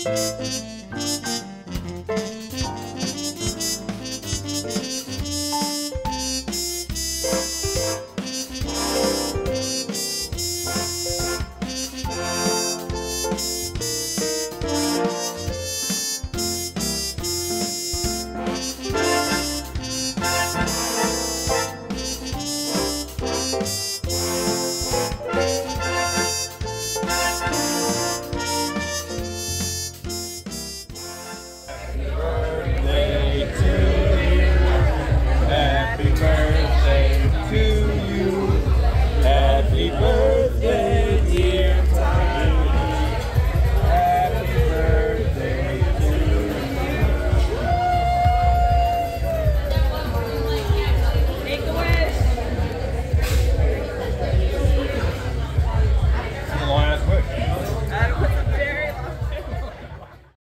Thank birthday.